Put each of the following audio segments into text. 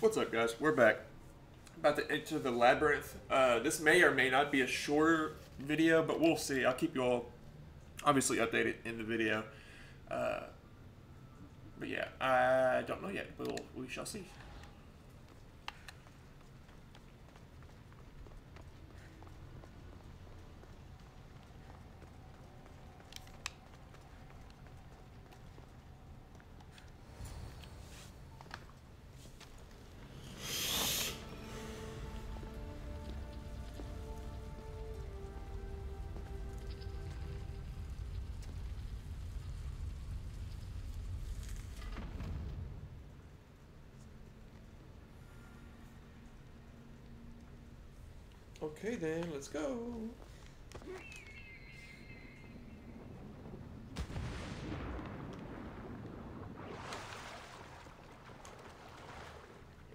What's up, guys? We're back. About to enter the labyrinth. Uh, this may or may not be a shorter video, but we'll see. I'll keep you all obviously updated in the video. Uh, but yeah, I don't know yet. We'll, we shall see. Okay then, let's go.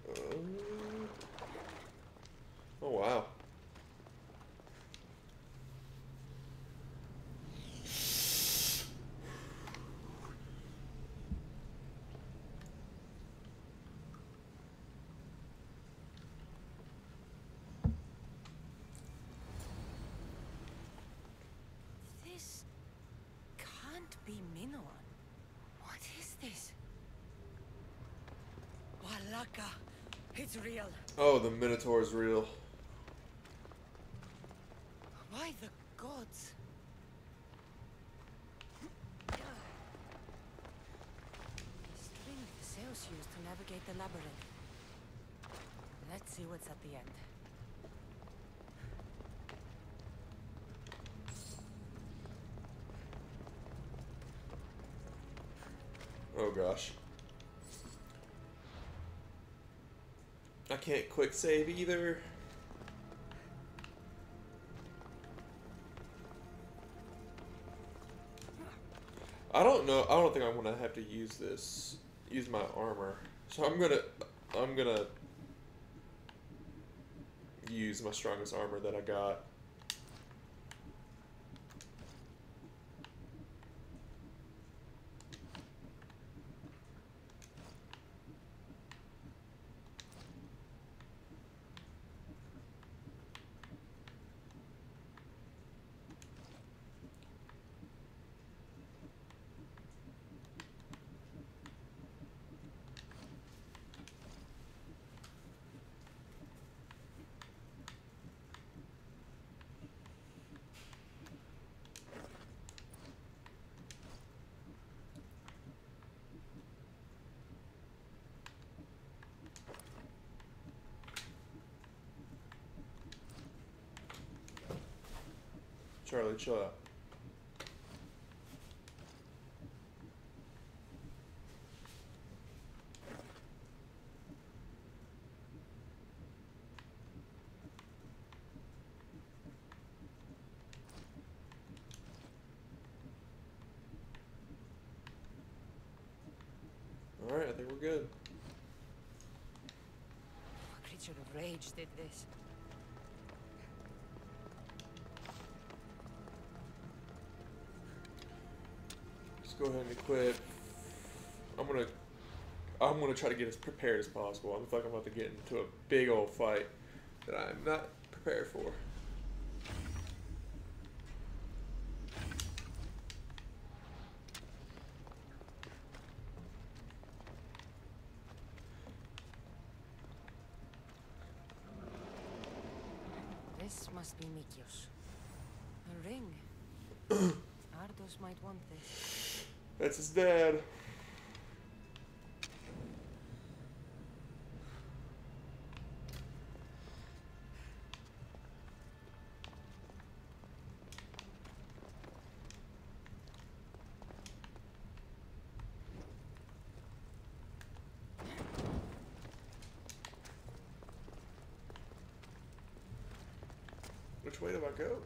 Uh, oh wow. This can't be Minoan. What is this? Walaka. It's real. Oh, the Minotaur is real. Why the gods? String Theseus used to navigate the labyrinth. Let's see what's at the end. Oh gosh. I can't quick save either. I don't know. I don't think I'm gonna have to use this. Use my armor. So I'm gonna. I'm gonna use my strongest armor that I got. Charlie, chill out. Alright, I think we're good. A creature of rage did this. Go ahead and equip. I'm gonna I'm gonna try to get as prepared as possible. I am like I'm about to get into a big old fight that I'm not prepared for. This must be Mikios. A ring. Ardos might want this. That's his dad. Which way do I go?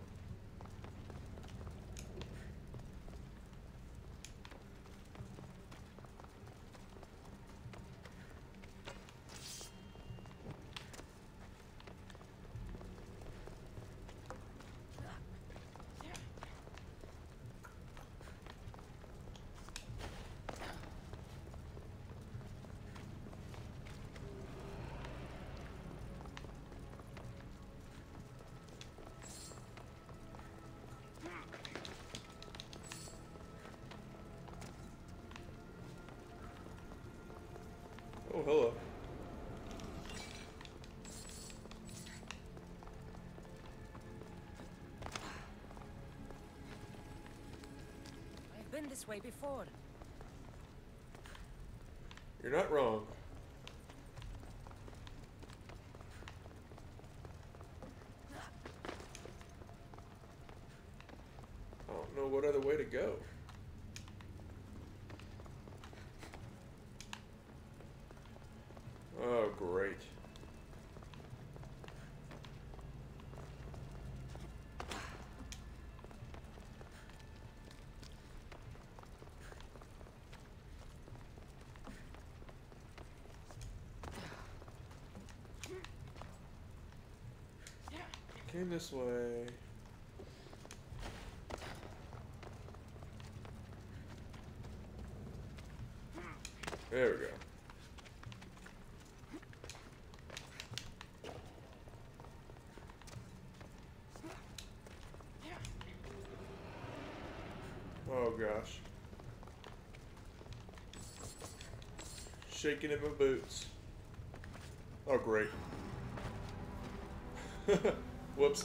Been this way before. You're not wrong. I don't know what other way to go. Oh, great. Came this way. There we go. Oh gosh. Shaking in my boots. Oh great. Whoops.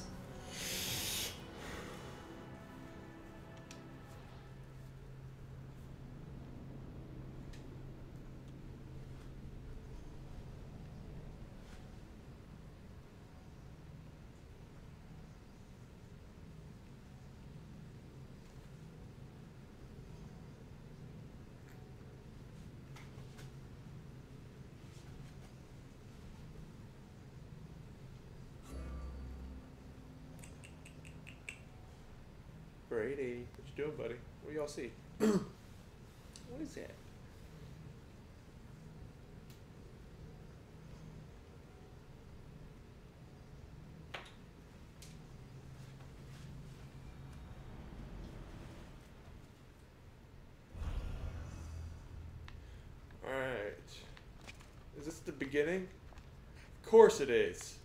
You doing, buddy? What do y'all see? what is that? Alright. Is this the beginning? Of course it is.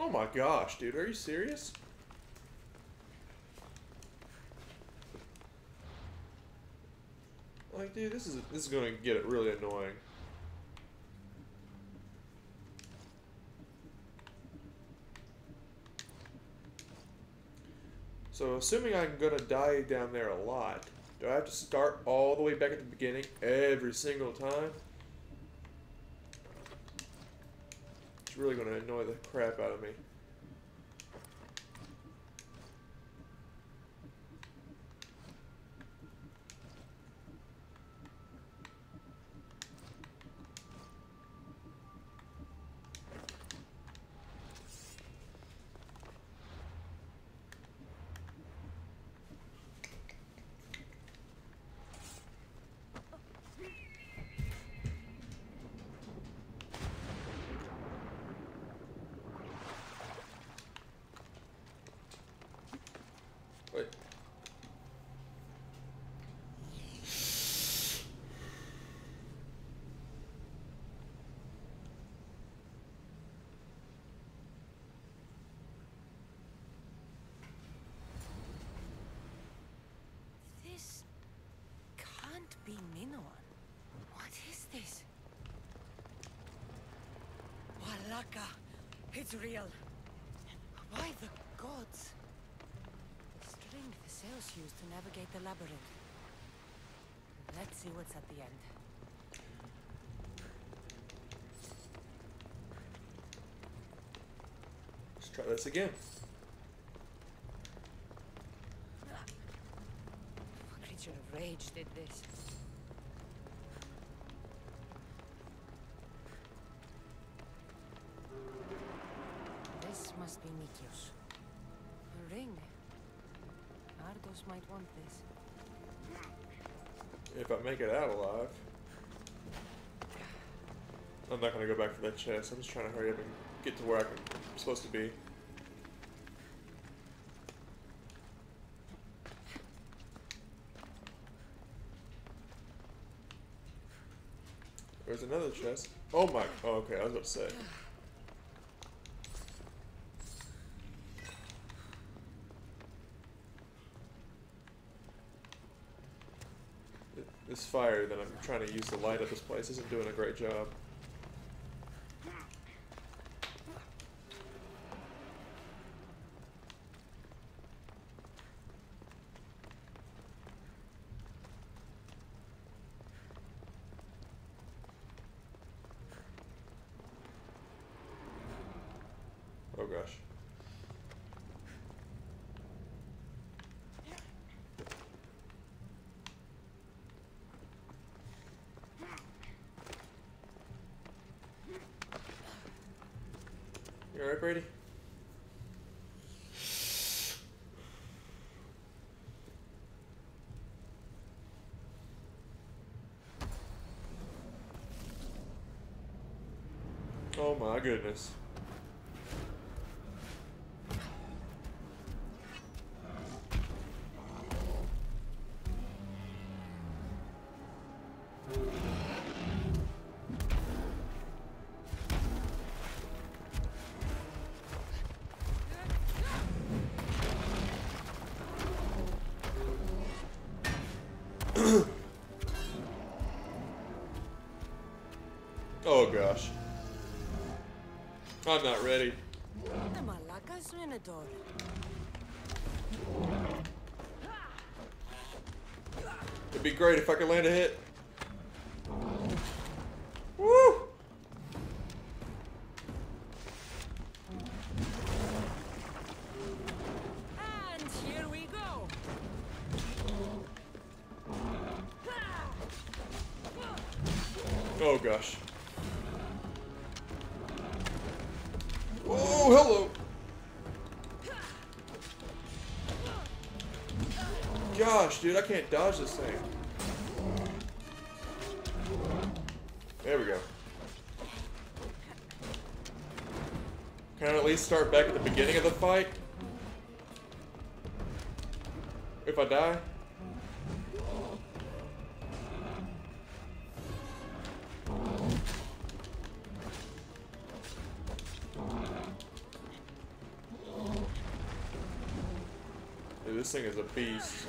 Oh my gosh, dude, are you serious? Like, dude, this is this is gonna get it really annoying. So, assuming I'm gonna die down there a lot, do I have to start all the way back at the beginning every single time? It's really gonna annoy the crap out of me. Wait. This can't be Minoan. What is this? It's real. Why the gods? The string Theseus used to navigate the labyrinth. Let's see what's at the end. Let's try this again. Ah. What creature of rage did? This might want this. If I make it out alive. I'm not gonna go back for that chest. I'm just trying to hurry up and get to where I'm supposed to be. There's another chest. Oh my. Oh, okay. I was about to say. Th- This fire that I'm trying to use to light up this place isn't doing a great job. Oh gosh. You alright, Brady? Oh my goodness. I'm not ready. The Malaka's Renador. It'd be great if I could land a hit. Woo! And here we go. Oh gosh. Oh, hello. Gosh, dude, I can't dodge this thing. There we go. Can I at least start back at the beginning of the fight? If I die? Beast.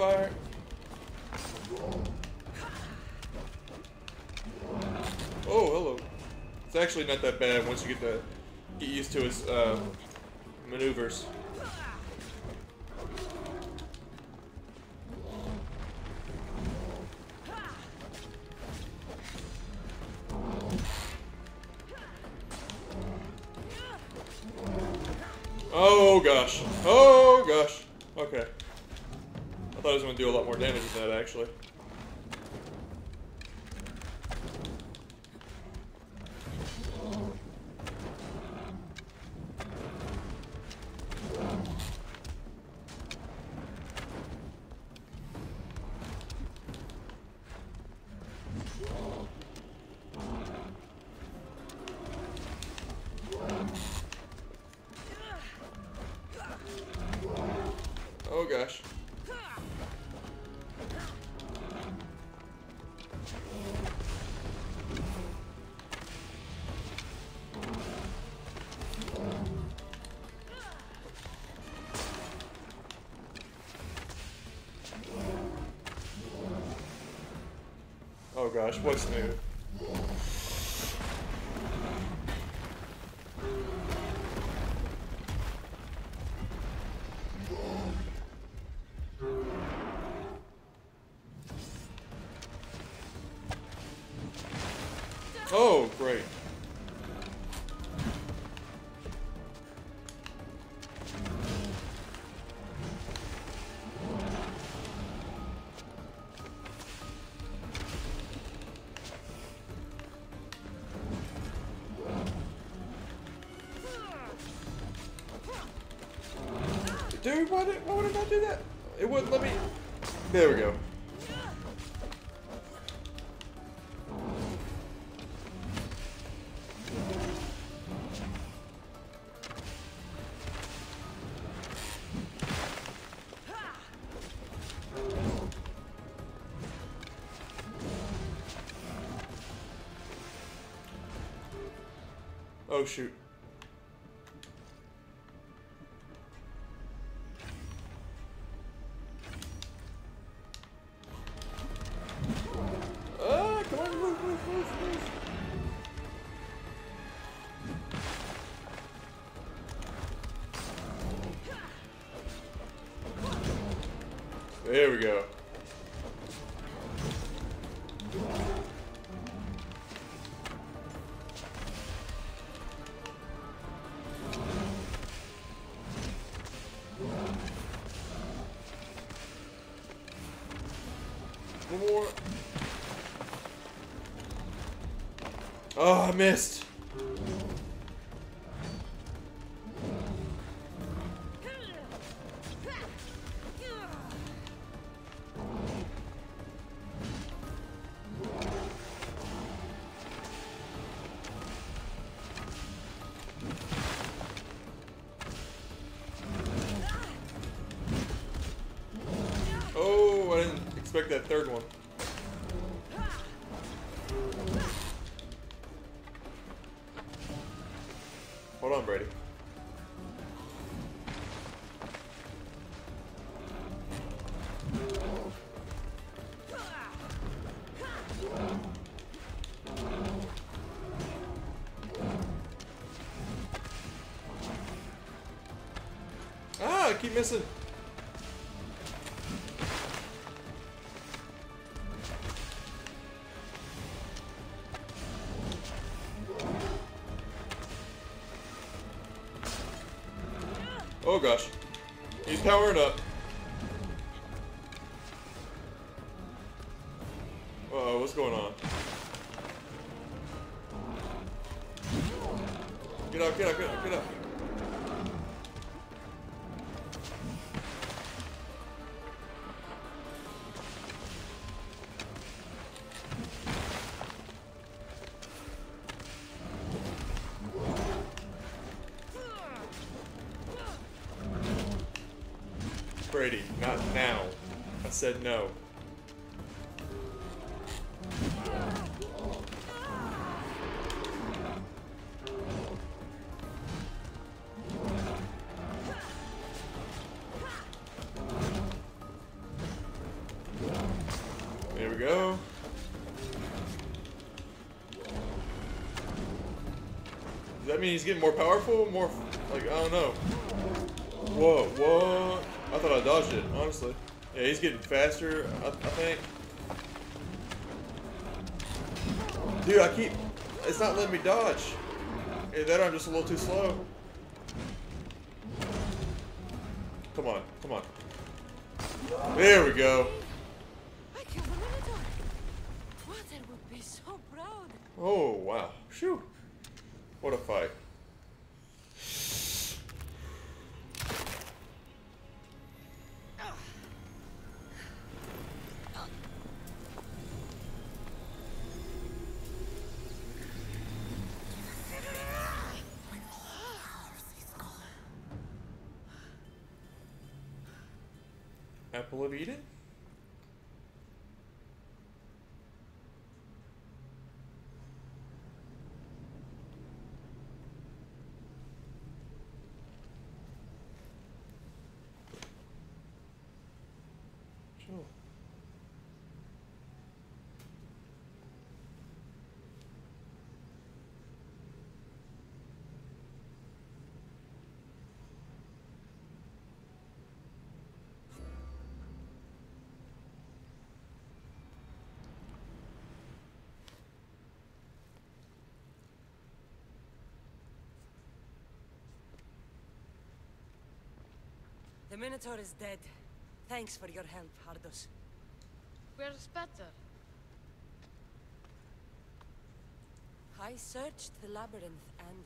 Oh, hello. It's actually not that bad once you get to get used to his uh, maneuvers. Than that, actually. Oh gosh. Gosh, what's new? Dude, why, did, why would it not do that? It wouldn't let me... There we go. Oh, I missed. Keep missing. Oh gosh. He's powering up. Not now. I said no. There we go. Does that mean he's getting more powerful? More, like, I don't know. Whoa, whoa. I thought I dodged it, honestly. Yeah, he's getting faster, I, I think. Dude, I keep... It's not letting me dodge. Either that I'm just a little too slow. Come on, come on. There we go. I killed a minotaur. Water would be so proud. Oh, wow. Shoot. What a fight. Apple Minotaur is dead. Thanks for your help, Ardos. Where's Petter? I searched the labyrinth and...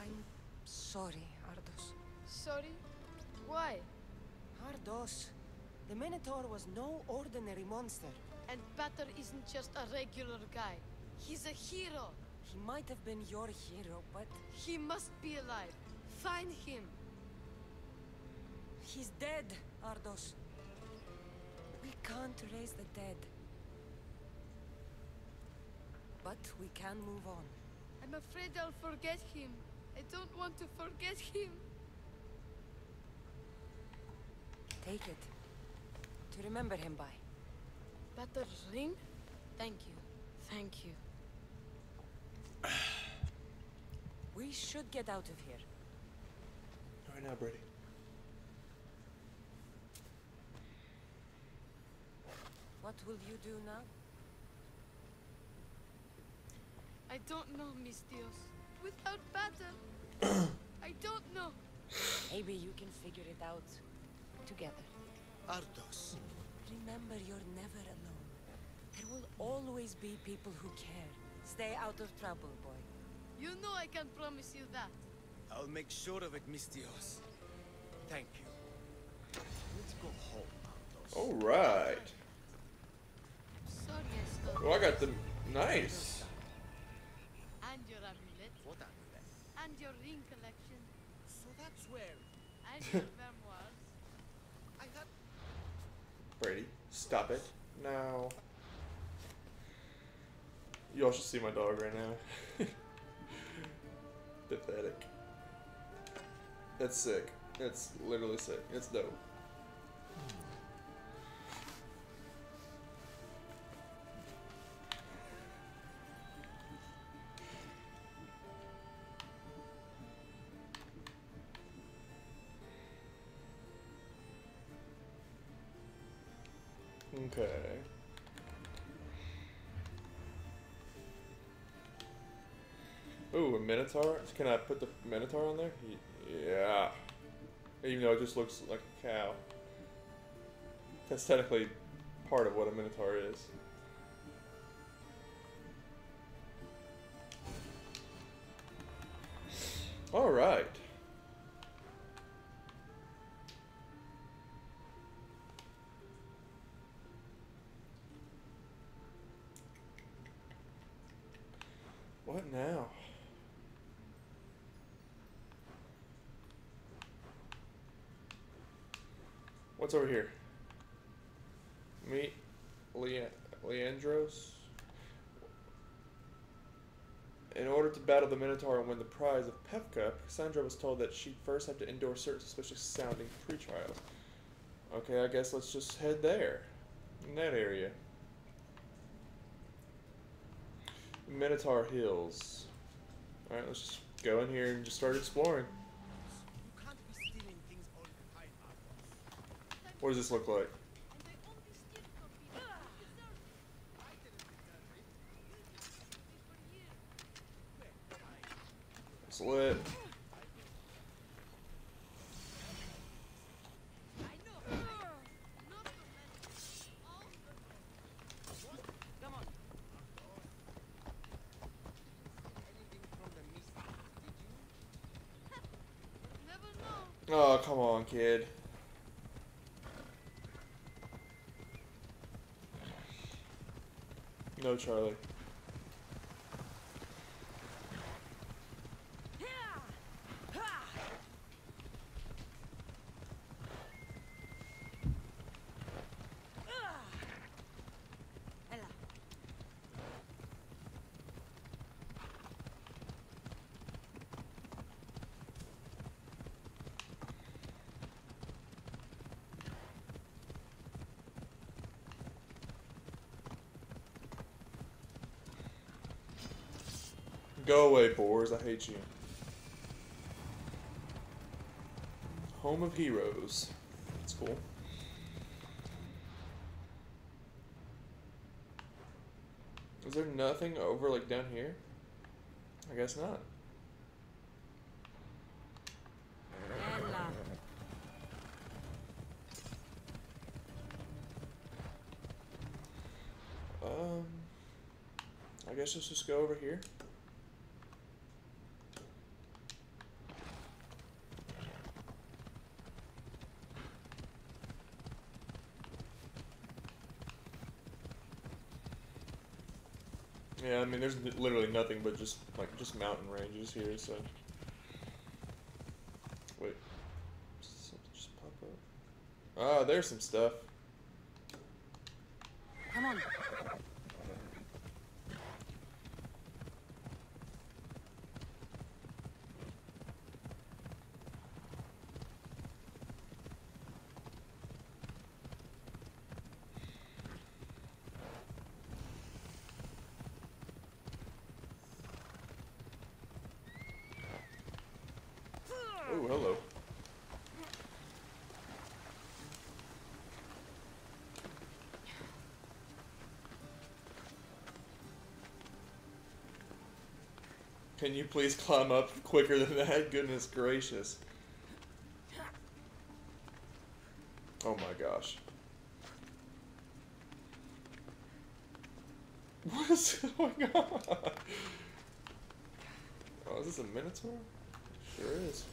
I'm sorry, Ardos. Sorry? Why? Ardos, the Minotaur was no ordinary monster. And Pater isn't just a regular guy. He's a hero. He might have been your hero, but He must be alive. Find him. he's dead, Ardos. We can't raise the dead. But we can move on. I'm afraid I'll forget him. I don't want to forget him. Take it. To remember him by. Petter's ring? Thank you. Thank you. We should get out of here. Right now, Brady. What will you do now? I don't know, Misthios. Without Petter, I don't know. Maybe you can figure it out together. Ardos. Remember, you're never alone. There will always be people who care. Stay out of trouble, boy. You know I can promise you that. I'll make sure of it, Misthios. Thank you. Let's go home, All right. Sorry I. Well, I got the nice. And your amulet. What amulet? And your ring collection. So that's where And your memoirs. I had. Brady, stop it now. Y'all should see my dog right now. Pathetic. That's sick. That's literally sick. It's dope. Minotaur? Can I put the Minotaur on there? Yeah. Even though it just looks like a cow. That's technically part of what a Minotaur is. Alright. What's over here? Meet Le- Leandros. In order to battle the Minotaur and win the prize of Pevka, Cassandra was told that she'd first have to endure certain suspicious sounding pre-trials. Okay, I guess let's just head there. In that area. Minotaur Hills. Alright, let's just go in here and just start exploring. You can't be stealing things all the time, Ardos. What does this look like? And I only steal from people who deserve it. I didn't deserve it. For years. Where? I. It's lit. I know. Not to mention all the Come on. Anything from the Mystics, did you? Never know. Oh, come on, kid. No, Charlie. Go away, boars. I hate you. Home of Heroes. That's cool. Is there nothing over, like, down here? I guess not. Ella. Um, I guess let's just go over here. Yeah, I mean, there's literally nothing but just like just mountain ranges here. So, wait, something just pop up. Ah, there's some stuff. Come on. Oh, hello. Can you please climb up quicker than that? Goodness gracious. Oh my gosh. What is going on? Oh, is this a Minotaur? Sure is.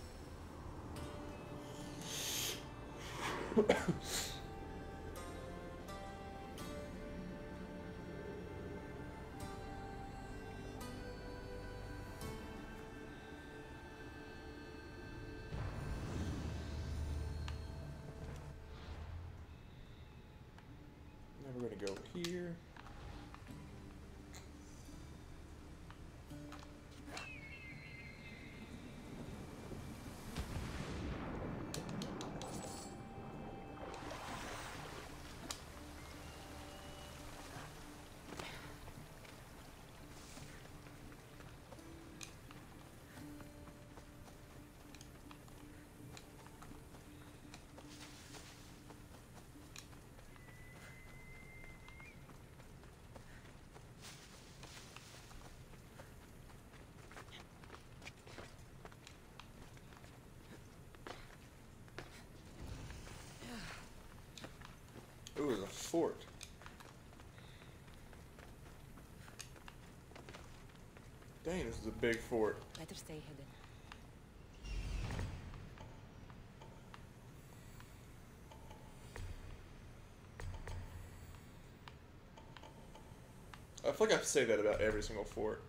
There's a fort. Dang, this is a big fort. Better stay hidden. I feel like I say that about every single fort.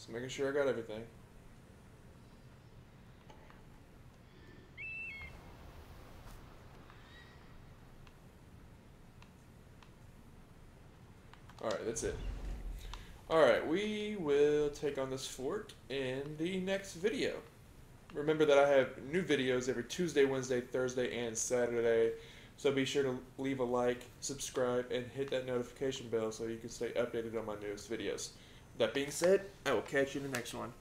Just making sure I got everything. Alright, that's it. Alright, we will take on this fort in the next video. Remember that I have new videos every Tuesday, Wednesday, Thursday, and Saturday. So be sure to leave a like, subscribe, and hit that notification bell so you can stay updated on my newest videos. That being said, I will catch you in the next one.